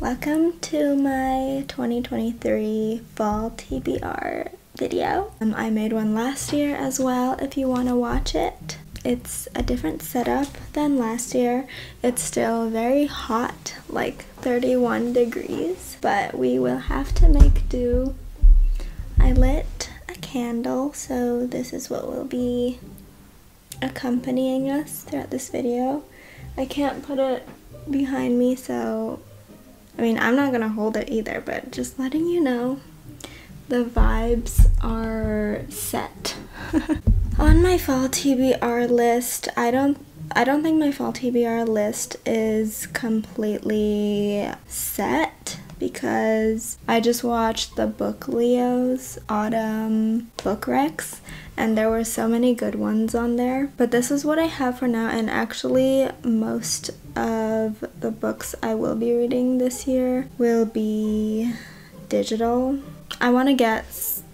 Welcome to my 2023 fall TBR video. Um, I made one last year as well if you want to watch it. It's a different setup than last year. It's still very hot, like 31 degrees, but we will have to make do. I lit a candle, so this is what will be accompanying us throughout this video. I can't put it behind me, so I mean, I'm not gonna hold it either, but just letting you know the vibes are set. On my fall TBR list, I don't I don't think my fall TBR list is completely set because I just watched the Book Leos Autumn Book Recs and there were so many good ones on there. But this is what I have for now and actually most of the books I will be reading this year will be digital. I want to get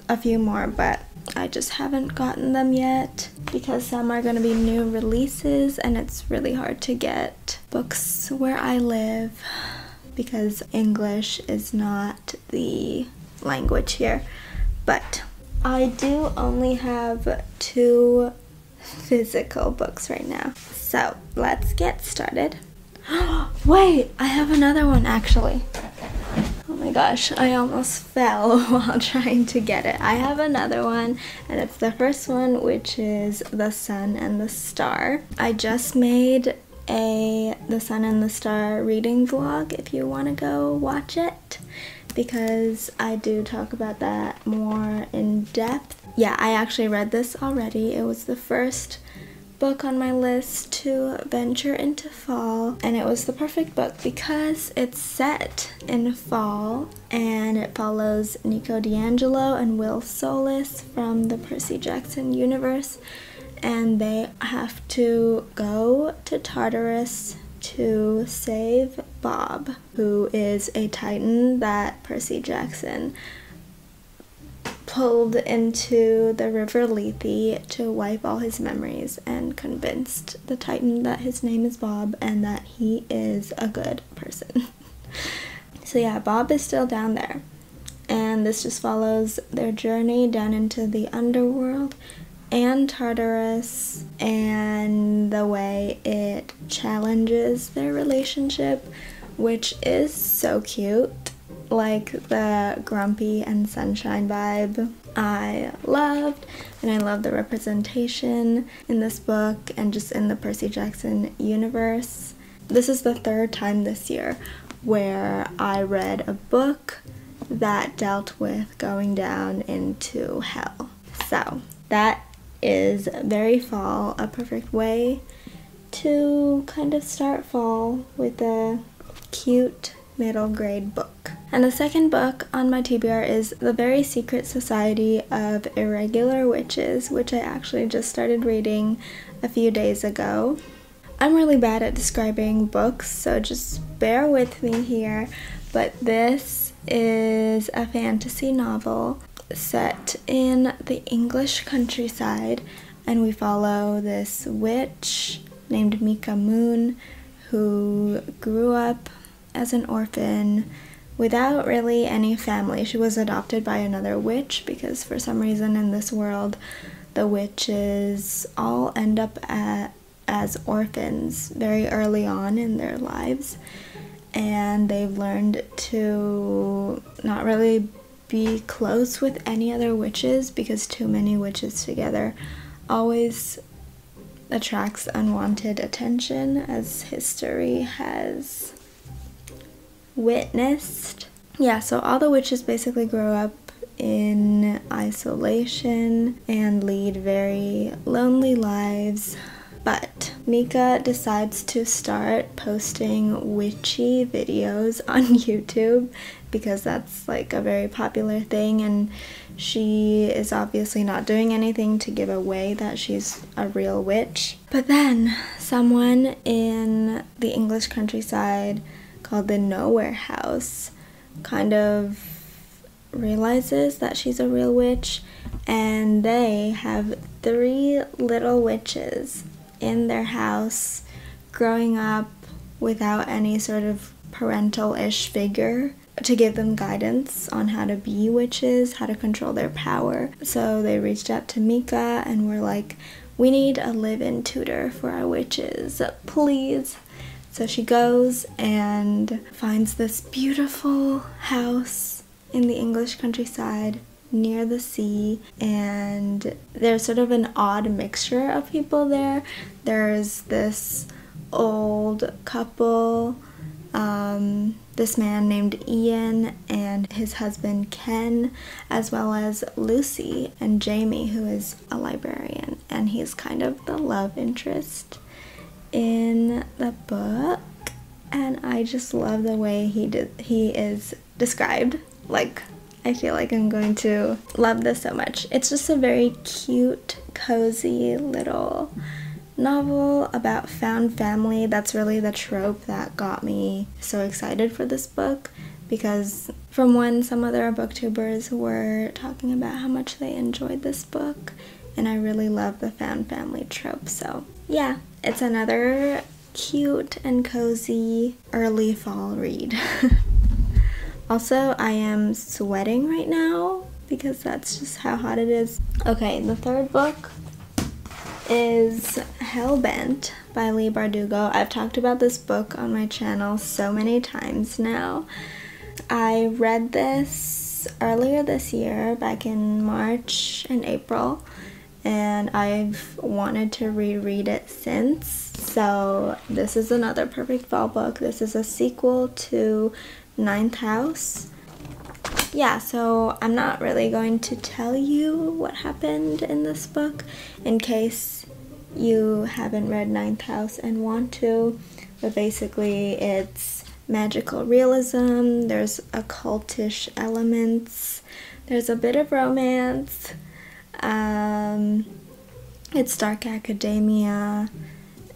a few more but I just haven't gotten them yet because some are going to be new releases and it's really hard to get books where I live because English is not the language here. But I do only have two physical books right now. So let's get started. Wait, I have another one actually. Oh my gosh, I almost fell while trying to get it. I have another one, and it's the first one, which is The Sun and the Star. I just made a The Sun and the Star reading vlog if you want to go watch it because I do talk about that more in depth. Yeah, I actually read this already. It was the first book on my list to venture into fall and it was the perfect book because it's set in fall and it follows Nico di Angelo and Will Solace from the Percy Jackson universe and they have to go to Tartarus to save Bob, who is a titan that Percy Jackson pulled into the River Lethe to wipe all his memories and convinced the Titan that his name is Bob and that he is a good person. so, yeah, Bob is still down there. And this just follows their journey down into the underworld and Tartarus and the way it challenges their relationship, which is so cute like the grumpy and sunshine vibe I loved and I love the representation in this book and just in the Percy Jackson universe. This is the third time this year where I read a book that dealt with going down into hell. So that is very fall, a perfect way to kind of start fall with a cute middle grade book. And the second book on my TBR is The Very Secret Society of Irregular Witches, which I actually just started reading a few days ago. I'm really bad at describing books, so just bear with me here. But this is a fantasy novel set in the English countryside, and we follow this witch named Mika Moon who grew up as an orphan without really any family. She was adopted by another witch because for some reason in this world the witches all end up at, as orphans very early on in their lives and they've learned to not really be close with any other witches because too many witches together always attracts unwanted attention as history has witnessed. Yeah, so all the witches basically grow up in isolation and lead very lonely lives. Mika decides to start posting witchy videos on YouTube because that's like a very popular thing and she is obviously not doing anything to give away that she's a real witch. But then someone in the English countryside called the Nowhere House kind of realizes that she's a real witch, and they have three little witches in their house growing up without any sort of parental ish figure to give them guidance on how to be witches, how to control their power. So they reached out to Mika and were like, We need a live in tutor for our witches, please. So she goes and finds this beautiful house in the English countryside near the sea, and there's sort of an odd mixture of people there. There's this old couple um, this man named Ian and his husband Ken, as well as Lucy and Jamie, who is a librarian, and he's kind of the love interest in the book. And I just love the way he did he is described. Like I feel like I'm going to love this so much. It's just a very cute, cozy little novel about found family. That's really the trope that got me so excited for this book because from when some other booktubers were talking about how much they enjoyed this book and I really love the found family trope. So, yeah, it's another cute and cozy early fall read. also, I am sweating right now because that's just how hot it is. Okay, the third book is Hellbent by Leigh Bardugo. I've talked about this book on my channel so many times now. I read this earlier this year, back in March and April, and I've wanted to reread it since. So, this is another perfect fall book. This is a sequel to Ninth House. Yeah, so I'm not really going to tell you what happened in this book in case you haven't read Ninth House and want to, but basically it's magical realism, there's occultish elements, there's a bit of romance, um, it's dark academia,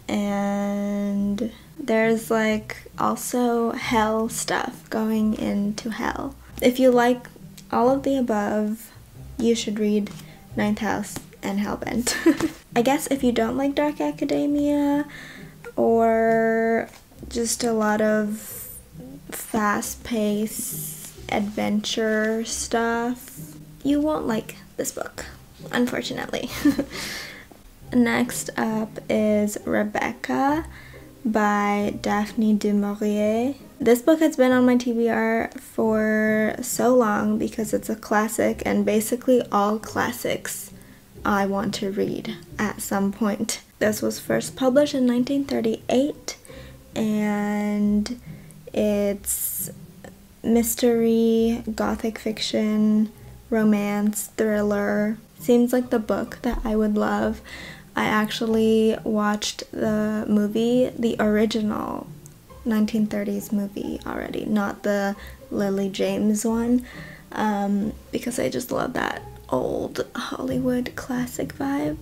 and there's like also hell stuff going into hell. If you like all of the above, you should read Ninth House and Hellbent. I guess if you don't like Dark Academia or just a lot of fast paced adventure stuff, you won't like this book, unfortunately. Next up is Rebecca by Daphne du Maurier. This book has been on my TBR for so long because it's a classic, and basically all classics I want to read at some point. This was first published in 1938 and it's mystery, gothic fiction, romance, thriller. Seems like the book that I would love. I actually watched the movie, the original 1930s movie already, not the Lily James one, um, because I just love that old Hollywood classic vibe.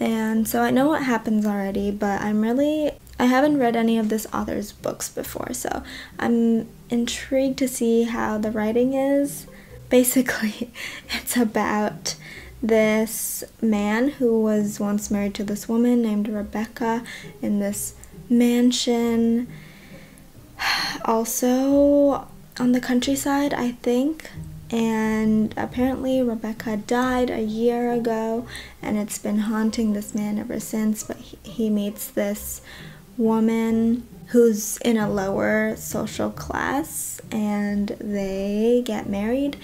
And so I know what happens already, but I'm really I haven't read any of this author's books before, so I'm intrigued to see how the writing is. Basically, it's about this man who was once married to this woman named Rebecca in this mansion. Also on the countryside, I think. And apparently Rebecca died a year ago and it's been haunting this man ever since. But he, he meets this woman who's in a lower social class and they get married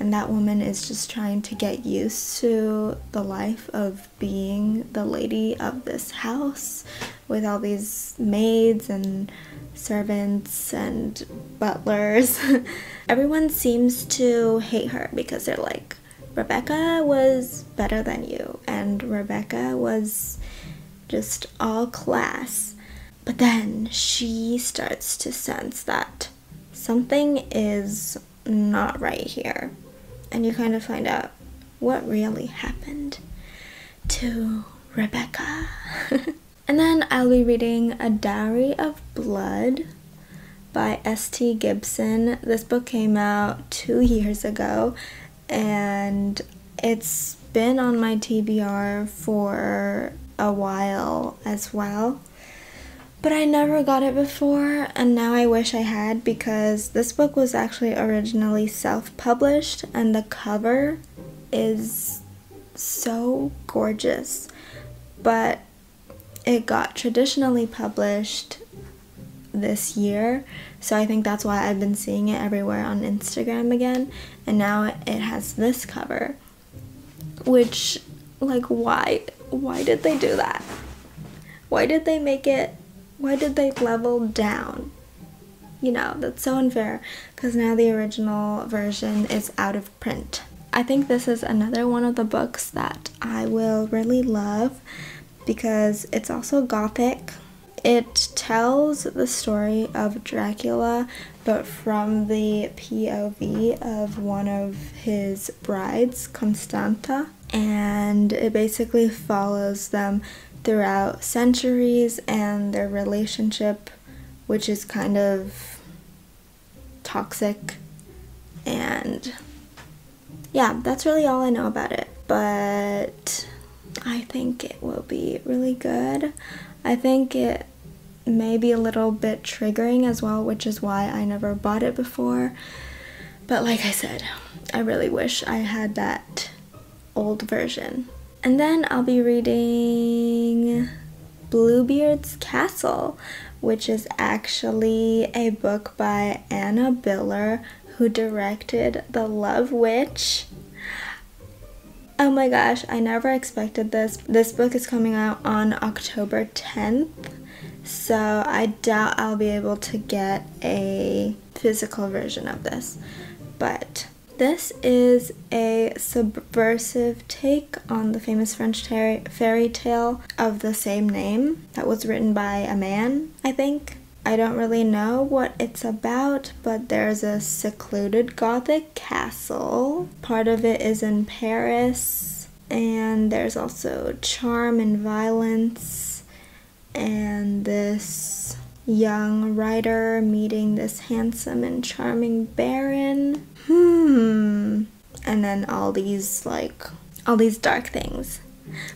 and that woman is just trying to get used to the life of being the lady of this house with all these maids and servants and butlers. Everyone seems to hate her because they're like, Rebecca was better than you, and Rebecca was just all class. But then she starts to sense that something is not right here. And you kind of find out what really happened to Rebecca. And then I'll be reading A Dowry of Blood by S.T. Gibson. This book came out two years ago and it's been on my TBR for a while as well. But I never got it before, and now I wish I had because this book was actually originally self published, and the cover is so gorgeous. But it got traditionally published this year, so I think that's why I've been seeing it everywhere on Instagram again, and now it has this cover. Which, like, why? Why did they do that? Why did they make it why did they level down? You know, that's so unfair because now the original version is out of print. I think this is another one of the books that I will really love because it's also gothic. It tells the story of Dracula, but from the POV of one of his brides, Constanta, and it basically follows them throughout centuries and their relationship, which is kind of toxic. And yeah, that's really all I know about it. But I think it will be really good. I think it may be a little bit triggering as well, which is why I never bought it before. But like I said, I really wish I had that old version. And then I'll be reading Bluebeard's Castle, which is actually a book by Anna Biller, who directed The Love Witch. Oh my gosh, I never expected this. This book is coming out on October 10th, so I doubt I'll be able to get a physical version of this. But this is a subversive take on the famous French fairy tale of the same name that was written by a man, I think. I don't really know what it's about, but there's a secluded Gothic castle. Part of it is in Paris, and there's also charm and violence, and this young writer meeting this handsome and charming baron hmm, and then all these like all these dark things.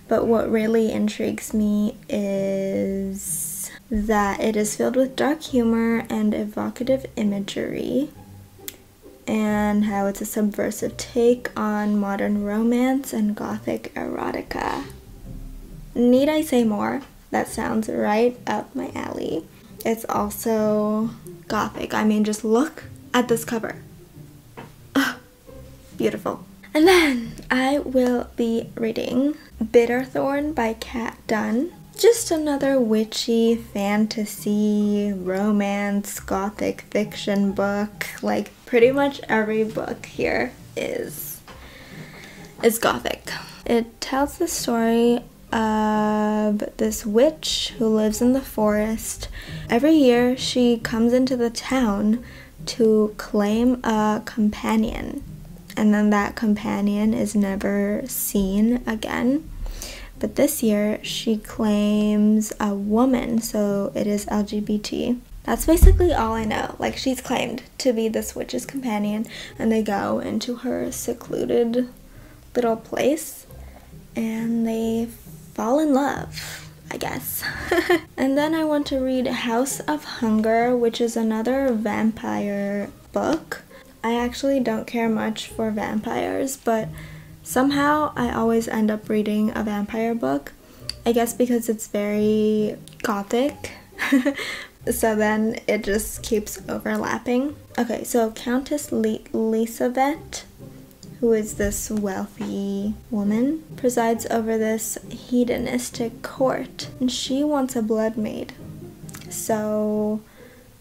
But what really intrigues me is that it is filled with dark humor and evocative imagery, and how it's a subversive take on modern romance and gothic erotica. Need I say more? That sounds right up my alley. It's also gothic. I mean, just look at this cover. Beautiful. And then I will be reading Bitterthorn by Kat Dunn. Just another witchy fantasy, romance, gothic fiction book. Like pretty much every book here is is gothic. It tells the story of this witch who lives in the forest. Every year she comes into the town to claim a companion and then that companion is never seen again. But this year, she claims a woman, so it is LGBT. That's basically all I know. Like, she's claimed to be this witch's companion, and they go into her secluded little place and they fall in love, I guess. and then I want to read House of Hunger, which is another vampire book. I actually don't care much for vampires, but somehow I always end up reading a vampire book. I guess because it's very gothic. so then it just keeps overlapping. Okay, so Countess Le- Lisavet, who is this wealthy woman, presides over this hedonistic court, and she wants a blood maid. So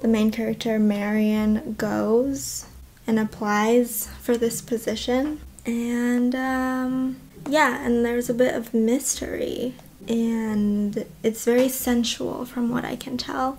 the main character, Marion, goes and applies for this position. And um, yeah, and there's a bit of mystery, and it's very sensual from what I can tell,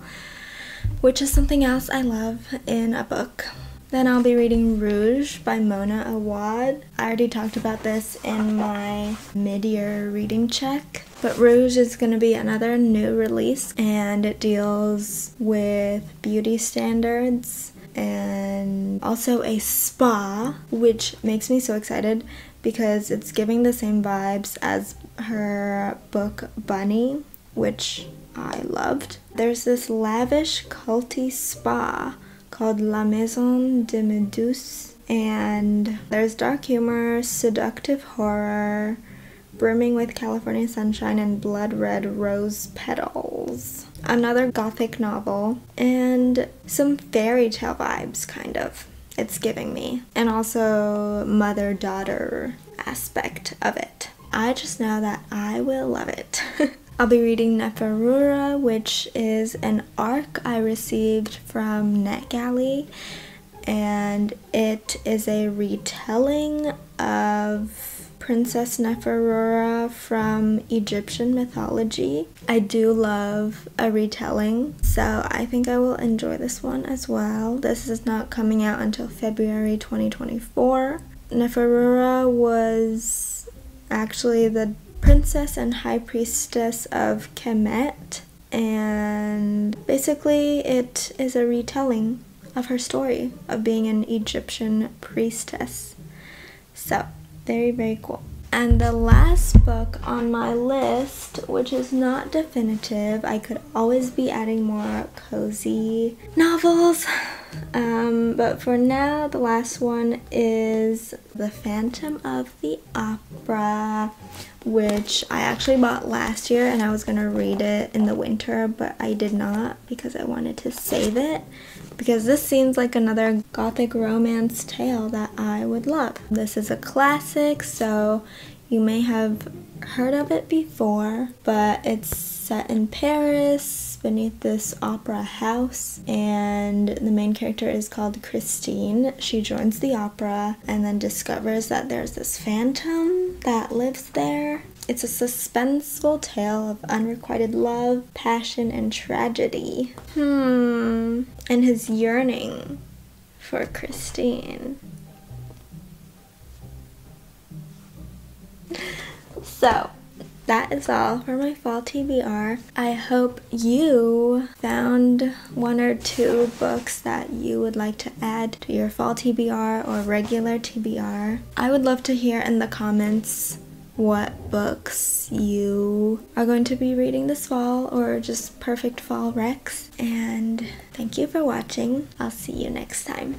which is something else I love in a book. Then I'll be reading Rouge by Mona Awad. I already talked about this in my mid-year reading check. But Rouge is going to be another new release and it deals with beauty standards and also a spa, which makes me so excited because it's giving the same vibes as her book Bunny, which I loved. There's this lavish culty spa called La Maison de Méduse, and there's dark humor, seductive horror, brimming with California sunshine and blood red rose petals. Another gothic novel, and some fairy tale vibes, kind of. It's giving me, and also mother daughter aspect of it. I just know that I will love it. I'll be reading Neferura, which is an arc I received from NetGalley, and it is a retelling of Princess Neferura from Egyptian mythology. I do love a retelling, so I think I will enjoy this one as well. This is not coming out until February 2024. Neferura was actually the princess and high priestess of Kemet, and basically, it is a retelling of her story of being an Egyptian priestess. So, very, very cool. And the last book on my list, which is not definitive, I could always be adding more cozy novels. Um, but for now, the last one is The Phantom of the Opera, which I actually bought last year and I was gonna read it in the winter, but I did not because I wanted to save it because this seems like another gothic romance tale that I would love. This is a classic, so you may have heard of it before, but it's set in Paris beneath this opera house, and the main character is called Christine. She joins the opera and then discovers that there's this phantom that lives there it's a suspenseful tale of unrequited love, passion, and tragedy. Hmm. And his yearning for Christine. So, that is all for my fall TBR. I hope you found one or two books that you would like to add to your fall TBR or regular TBR. I would love to hear in the comments what books you are going to be reading this fall or just perfect fall recs. And thank you for watching. I'll see you next time.